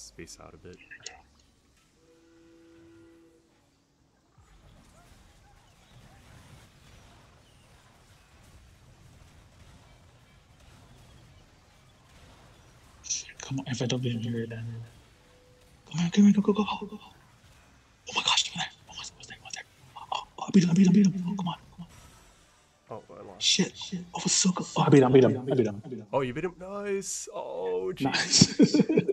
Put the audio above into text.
space out a bit. Come on, if I don't get here, then. Come on, come on, go, go, go, go, go. Oh my gosh, over there. Oh, what's, what's there? What's there? Oh, oh, I beat him, I beat him, I beat him. Oh, come on, come on. Oh, I lost. Shit, shit. Oh, was so good. Oh, I beat him, I beat him, I beat him. I beat him. Oh, you beat him. Nice. Oh, jeez. Nice.